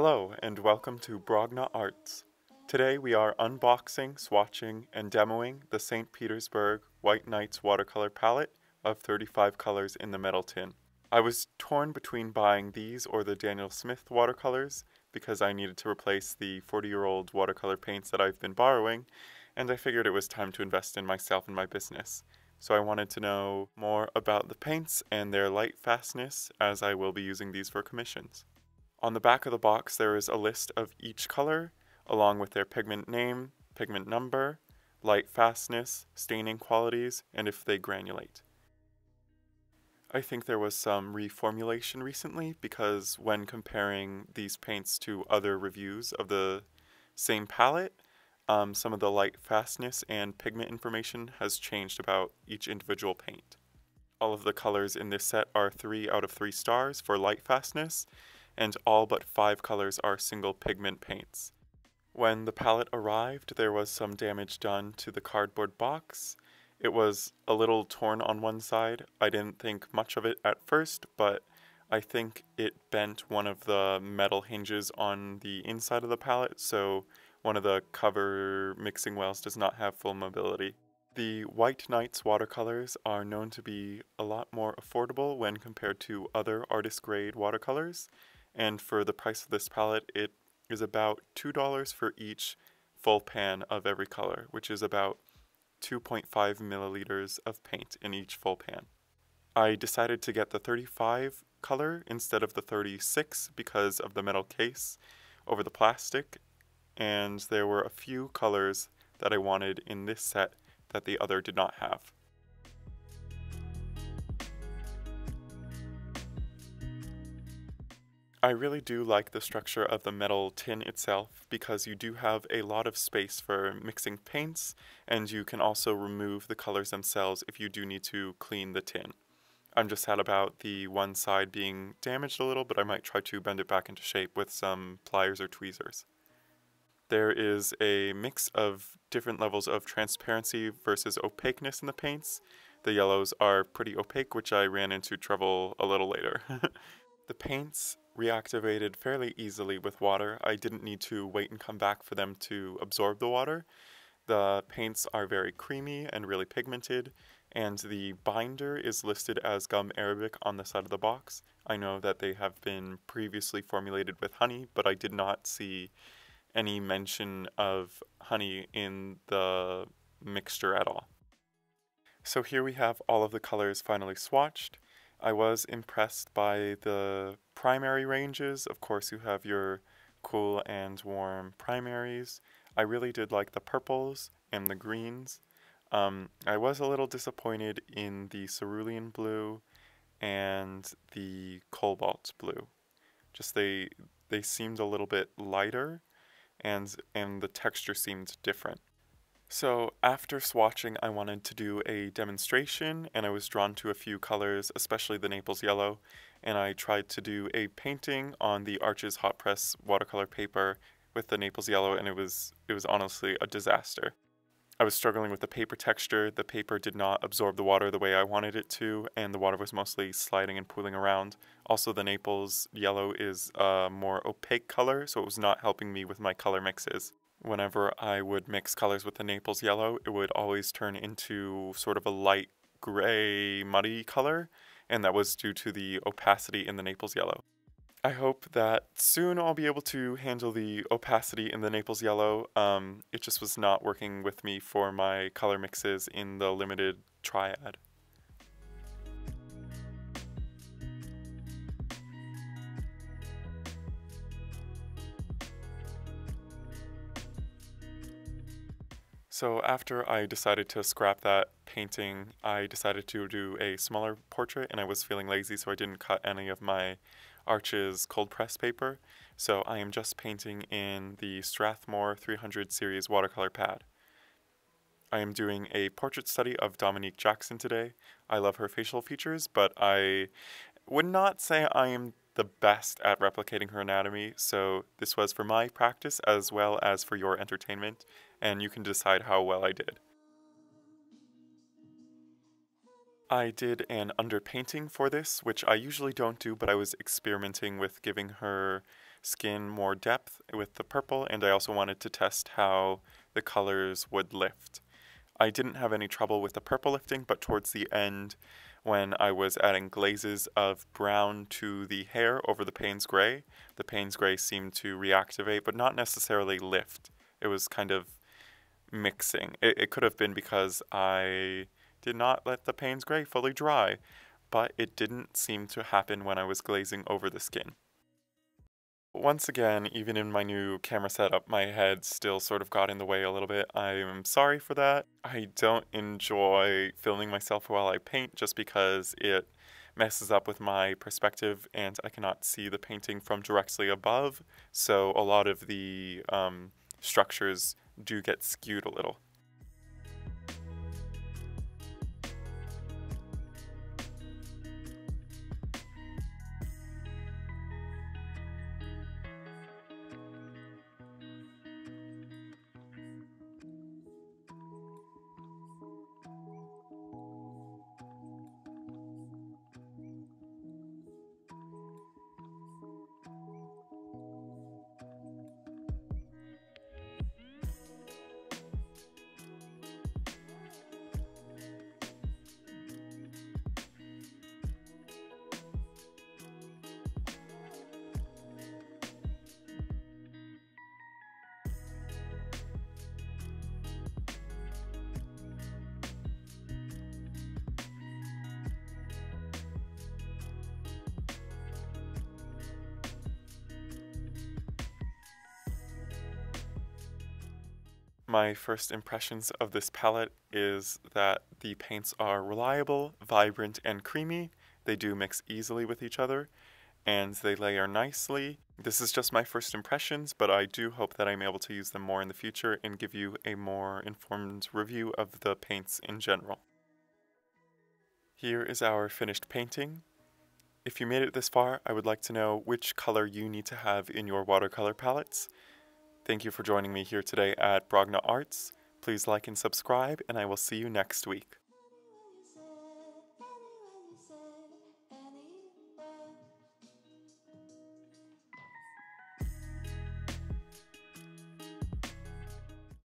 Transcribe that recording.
Hello, and welcome to Brogna Arts. Today we are unboxing, swatching, and demoing the St. Petersburg White Nights watercolor palette of 35 colors in the metal tin. I was torn between buying these or the Daniel Smith watercolors because I needed to replace the 40 year old watercolor paints that I've been borrowing, and I figured it was time to invest in myself and my business. So I wanted to know more about the paints and their light fastness as I will be using these for commissions. On the back of the box, there is a list of each color, along with their pigment name, pigment number, light fastness, staining qualities, and if they granulate. I think there was some reformulation recently because when comparing these paints to other reviews of the same palette, um, some of the light fastness and pigment information has changed about each individual paint. All of the colors in this set are 3 out of 3 stars for light fastness, and all but five colors are single pigment paints. When the palette arrived, there was some damage done to the cardboard box. It was a little torn on one side. I didn't think much of it at first, but I think it bent one of the metal hinges on the inside of the palette, so one of the cover mixing wells does not have full mobility. The White Nights watercolors are known to be a lot more affordable when compared to other artist grade watercolors, and for the price of this palette, it is about $2 for each full pan of every color, which is about 2.5 milliliters of paint in each full pan. I decided to get the 35 color instead of the 36 because of the metal case over the plastic, and there were a few colors that I wanted in this set that the other did not have. I really do like the structure of the metal tin itself because you do have a lot of space for mixing paints and you can also remove the colors themselves if you do need to clean the tin. I'm just sad about the one side being damaged a little, but I might try to bend it back into shape with some pliers or tweezers. There is a mix of different levels of transparency versus opaqueness in the paints. The yellows are pretty opaque, which I ran into trouble a little later. the paints reactivated fairly easily with water. I didn't need to wait and come back for them to absorb the water. The paints are very creamy and really pigmented, and the binder is listed as gum arabic on the side of the box. I know that they have been previously formulated with honey, but I did not see any mention of honey in the mixture at all. So here we have all of the colors finally swatched. I was impressed by the primary ranges. Of course, you have your cool and warm primaries. I really did like the purples and the greens. Um, I was a little disappointed in the cerulean blue and the cobalt blue. Just they they seemed a little bit lighter and and the texture seemed different. So after swatching, I wanted to do a demonstration and I was drawn to a few colors, especially the Naples yellow, and I tried to do a painting on the Arches hot press watercolor paper with the Naples yellow and it was it was honestly a disaster. I was struggling with the paper texture. The paper did not absorb the water the way I wanted it to, and the water was mostly sliding and pooling around. Also, the Naples yellow is a more opaque color, so it was not helping me with my color mixes whenever I would mix colors with the Naples yellow, it would always turn into sort of a light gray, muddy color, and that was due to the opacity in the Naples yellow. I hope that soon I'll be able to handle the opacity in the Naples yellow. Um, it just was not working with me for my color mixes in the limited triad. So after I decided to scrap that painting, I decided to do a smaller portrait and I was feeling lazy so I didn't cut any of my Arches cold press paper. So I am just painting in the Strathmore 300 series watercolor pad. I am doing a portrait study of Dominique Jackson today. I love her facial features, but I would not say I am the best at replicating her anatomy, so this was for my practice as well as for your entertainment, and you can decide how well I did. I did an underpainting for this, which I usually don't do, but I was experimenting with giving her skin more depth with the purple, and I also wanted to test how the colors would lift. I didn't have any trouble with the purple lifting, but towards the end, when I was adding glazes of brown to the hair over the Payne's Gray, the Payne's Gray seemed to reactivate, but not necessarily lift. It was kind of mixing. It, it could have been because I did not let the Payne's Gray fully dry, but it didn't seem to happen when I was glazing over the skin. Once again, even in my new camera setup, my head still sort of got in the way a little bit. I'm sorry for that. I don't enjoy filming myself while I paint just because it messes up with my perspective and I cannot see the painting from directly above. So a lot of the um, structures do get skewed a little. My first impressions of this palette is that the paints are reliable, vibrant, and creamy. They do mix easily with each other, and they layer nicely. This is just my first impressions, but I do hope that I'm able to use them more in the future and give you a more informed review of the paints in general. Here is our finished painting. If you made it this far, I would like to know which color you need to have in your watercolor palettes. Thank you for joining me here today at Brogna Arts. Please like and subscribe, and I will see you next week.